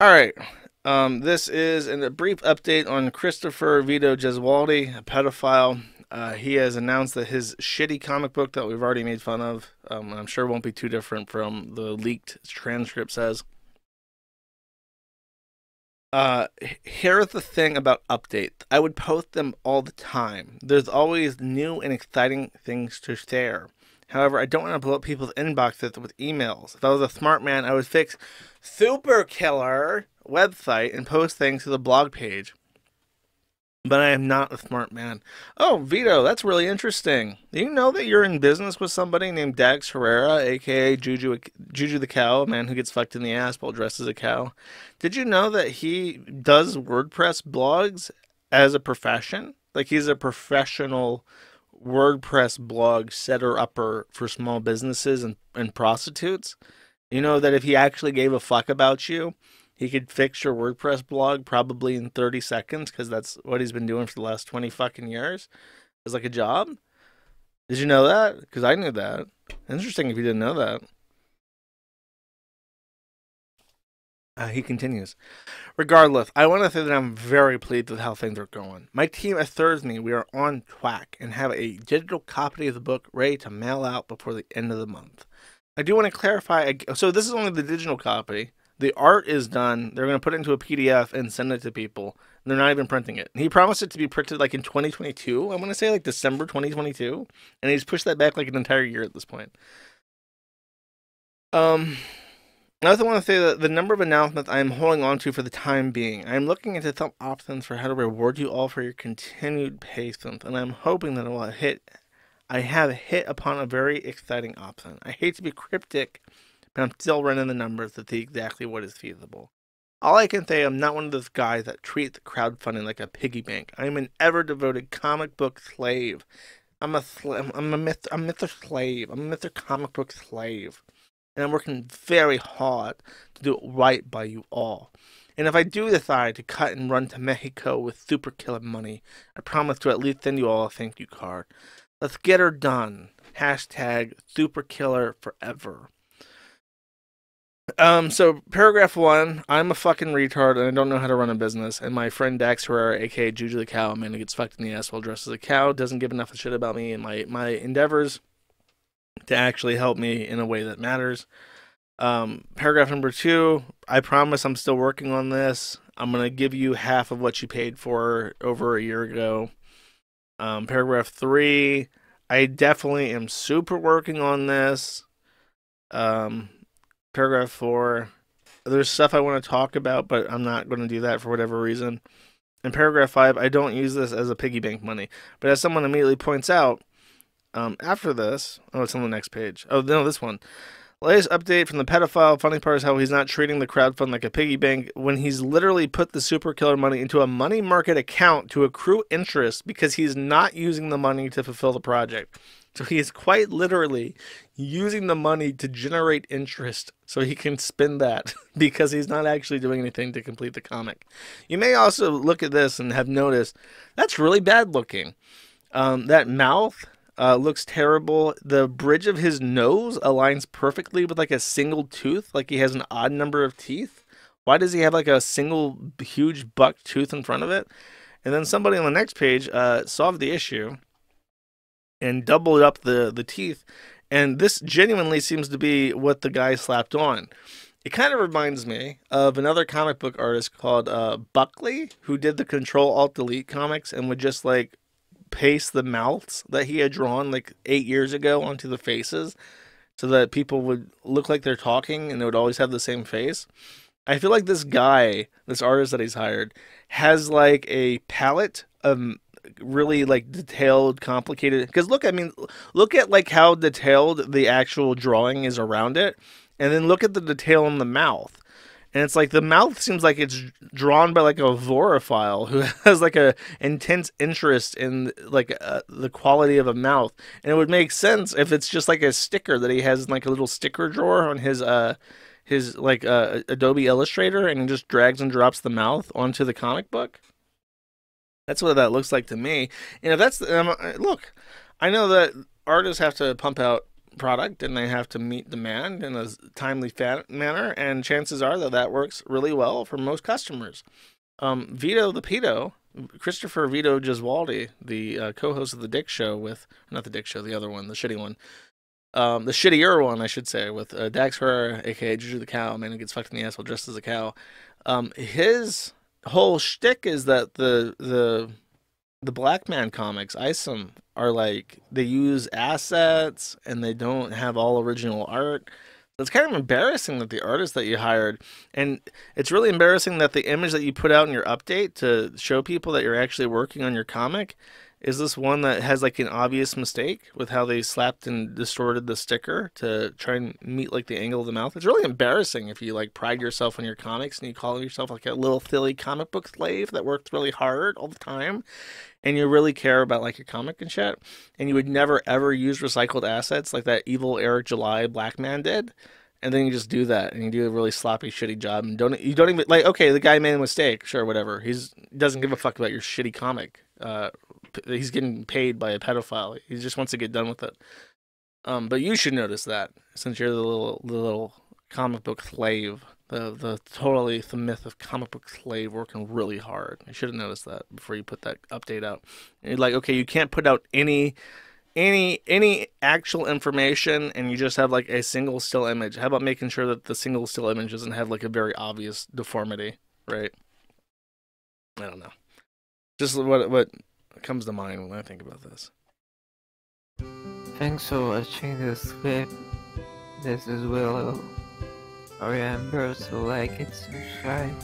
All right. Um, this is a brief update on Christopher Vito Gesualdi, a pedophile. Uh, he has announced that his shitty comic book that we've already made fun of, um, I'm sure won't be too different from the leaked transcript says. Uh, here's the thing about updates. I would post them all the time. There's always new and exciting things to share. However, I don't want to blow up people's inboxes with emails. If I was a smart man, I would fix Super Killer website and post things to the blog page. But I am not a smart man. Oh, Vito, that's really interesting. Do you know that you're in business with somebody named Dax Herrera, aka Juju, Juju the Cow, a man who gets fucked in the ass while dressed as a cow? Did you know that he does WordPress blogs as a profession? Like he's a professional WordPress blog setter upper for small businesses and, and prostitutes. You know that if he actually gave a fuck about you, he could fix your WordPress blog probably in 30 seconds because that's what he's been doing for the last 20 fucking years. It's like a job. Did you know that? Because I knew that. Interesting if you didn't know that. Uh, he continues. Regardless, I want to say that I'm very pleased with how things are going. My team assures me we are on track and have a digital copy of the book ready to mail out before the end of the month. I do want to clarify. So this is only the digital copy. The art is done. They're going to put it into a PDF and send it to people. They're not even printing it. He promised it to be printed like in 2022. I want to say like December 2022, and he's pushed that back like an entire year at this point. Um, I also want to say that the number of announcements I am holding on to for the time being. I am looking into some options for how to reward you all for your continued patience, and I'm hoping that I will hit. I have hit upon a very exciting option. I hate to be cryptic, but I'm still running the numbers to see exactly what is feasible. All I can say, I'm not one of those guys that treats crowdfunding like a piggy bank. I am an ever devoted comic book slave. I'm a sl- I'm a myth. I'm Mr. Slave. I'm a Mr. Comic Book Slave and I'm working very hard to do it right by you all. And if I do decide to cut and run to Mexico with super killer money, I promise to at least send you all a thank you card. Let's get her done. Hashtag super killer forever. Um, so paragraph one, I'm a fucking retard and I don't know how to run a business. And my friend Dax Herrera, aka Juju the Cow, man who gets fucked in the ass while dressed as a cow, doesn't give enough of shit about me and my, my endeavors to actually help me in a way that matters. Um, paragraph number two, I promise I'm still working on this. I'm going to give you half of what you paid for over a year ago. Um, paragraph three, I definitely am super working on this. Um, paragraph four, there's stuff I want to talk about, but I'm not going to do that for whatever reason. In paragraph five, I don't use this as a piggy bank money, but as someone immediately points out, um, after this, oh, it's on the next page. Oh, no, this one. Latest update from the pedophile. Funny part is how he's not treating the crowdfund like a piggy bank when he's literally put the super killer money into a money market account to accrue interest because he's not using the money to fulfill the project. So he is quite literally using the money to generate interest so he can spend that because he's not actually doing anything to complete the comic. You may also look at this and have noticed that's really bad looking. Um, that mouth uh, looks terrible. The bridge of his nose aligns perfectly with like a single tooth, like he has an odd number of teeth. Why does he have like a single huge buck tooth in front of it? And then somebody on the next page uh, solved the issue and doubled up the, the teeth. And this genuinely seems to be what the guy slapped on. It kind of reminds me of another comic book artist called uh, Buckley, who did the Control Alt Delete comics and would just like paste the mouths that he had drawn like eight years ago onto the faces so that people would look like they're talking and they would always have the same face. I feel like this guy, this artist that he's hired, has like a palette of really like detailed, complicated. Because look, I mean, look at like how detailed the actual drawing is around it, and then look at the detail in the mouth and it's like the mouth seems like it's drawn by like a vorophile who has like a intense interest in like uh, the quality of a mouth. And it would make sense if it's just like a sticker that he has in like a little sticker drawer on his uh his like uh, adobe illustrator and just drags and drops the mouth onto the comic book. That's what that looks like to me. And if that's um, look i know that artists have to pump out product and they have to meet demand in a timely manner. And chances are that that works really well for most customers. Um, Vito the Pedo, Christopher Vito Gesualdi, the uh, co-host of the Dick Show with not the Dick Show, the other one, the shitty one, um, the shittier one, I should say, with uh, Dax Herrera, aka Juju the Cow, man who gets fucked in the asshole dressed as a cow. Um, his whole shtick is that the the the Black Man comics, Isom, are like they use assets and they don't have all original art. It's kind of embarrassing that the artist that you hired, and it's really embarrassing that the image that you put out in your update to show people that you're actually working on your comic is this one that has like an obvious mistake with how they slapped and distorted the sticker to try and meet like the angle of the mouth? It's really embarrassing if you like pride yourself on your comics and you call yourself like a little silly comic book slave that worked really hard all the time and you really care about like your comic and shit and you would never ever use recycled assets like that evil Eric July black man did and then you just do that and you do a really sloppy shitty job and don't you don't even like okay the guy made a mistake sure whatever he's doesn't give a fuck about your shitty comic uh he's getting paid by a pedophile. He just wants to get done with it. Um, but you should notice that since you're the little the little comic book slave, the the totally the myth of comic book slave working really hard. You should have noticed that before you put that update out. And you're like, okay, you can't put out any any any actual information and you just have like a single still image. How about making sure that the single still image doesn't have like a very obvious deformity, right? I don't know. Just what what comes to mind when I think about this. Thanks for watching this clip. This is Willow. Remember to like it, subscribe.